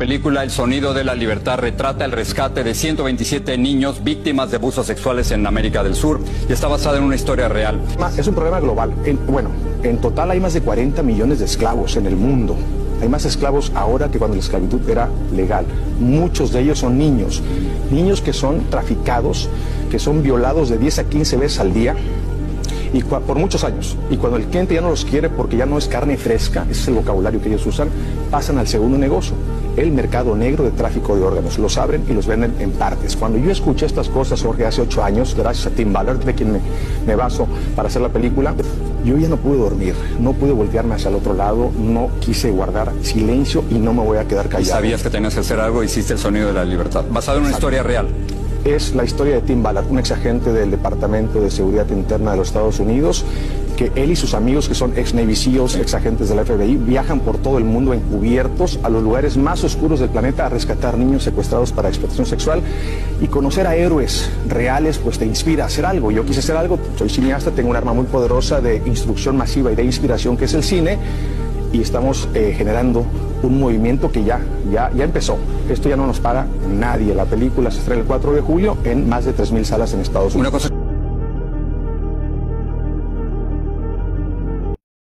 película El Sonido de la Libertad retrata el rescate de 127 niños víctimas de abusos sexuales en América del Sur y está basada en una historia real. Es un problema global. bueno, en total hay más de 40 millones de esclavos en el mundo. Hay más esclavos ahora que cuando la esclavitud era legal. Muchos de ellos son niños, niños que son traficados, que son violados de 10 a 15 veces al día, y por muchos años. Y cuando el cliente ya no los quiere porque ya no es carne fresca, ese es el vocabulario que ellos usan, pasan al segundo negocio, el mercado negro de tráfico de órganos. Los abren y los venden en partes. Cuando yo escuché estas cosas, Jorge, hace ocho años, gracias a Tim Ballard, de quien me, me baso para hacer la película, yo ya no pude dormir, no pude voltearme hacia el otro lado, no quise guardar silencio y no me voy a quedar callado. ¿Y sabías que tenías que hacer algo? Hiciste el sonido de la libertad, basado en una historia real es la historia de Tim Ballard, un exagente del Departamento de Seguridad Interna de los Estados Unidos, que él y sus amigos, que son ex Navy ex agentes de la FBI, viajan por todo el mundo encubiertos a los lugares más oscuros del planeta a rescatar niños secuestrados para explotación sexual y conocer a héroes reales, pues te inspira a hacer algo. Yo quise hacer algo, soy cineasta, tengo un arma muy poderosa de instrucción masiva y de inspiración que es el cine y estamos eh, generando un movimiento que ya, ya, ya empezó. Esto ya no nos para nadie. La película se estrena el 4 de julio en más de 3.000 salas en Estados Unidos.